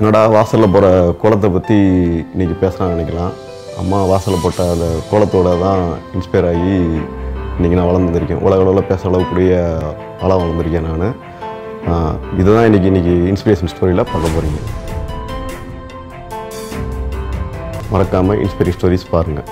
என்னடா வாசலில் போகிற கோலத்தை பற்றி இன்றைக்கி பேசலாம்னு நினைக்கலாம். அம்மா வாசலில் போட்ட அந்த கோலத்தோடு தான் இன்ஸ்பயர் ஆகி இன்றைக்கி நான் வளர்ந்துருக்கேன் உலக அளவில் பேச அளவுக்குரிய ஆளாக வளர்ந்துருக்கேன் நான். இதுதான் இன்றைக்கி இன்றைக்கி இன்ஸ்பிரேஷன் ஸ்டோரியில் பார்க்க போகிறீங்க மறக்காமல் இன்ஸ்பிரேஷன் ஸ்டோரிஸ் பாருங்கள்